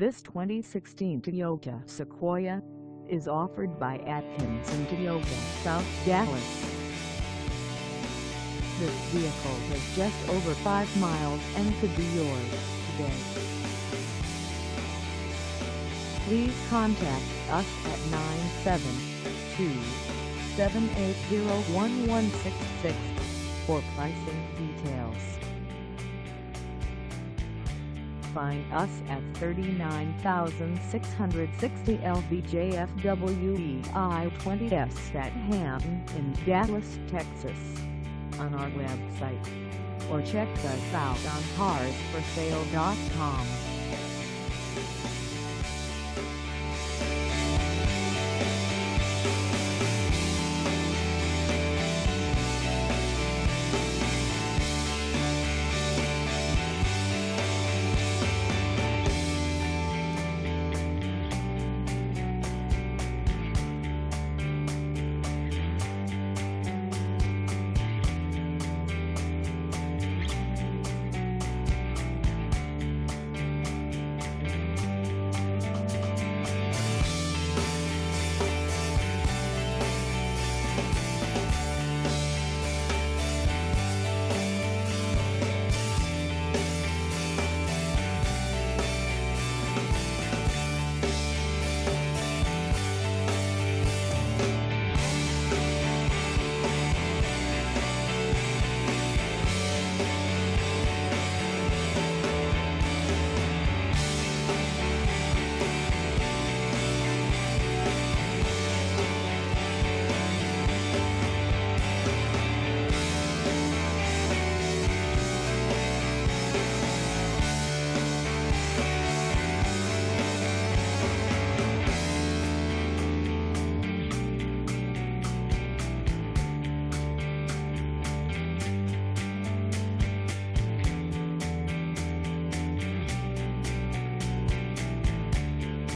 This 2016 Toyota Sequoia is offered by Atkinson Toyota South Dallas. This vehicle has just over 5 miles and could be yours today. Please contact us at 972-780-1166 for pricing details. Find us at 39660 LBJFWE I-20S at Ham in Dallas, Texas on our website or check us out on carsforsale.com.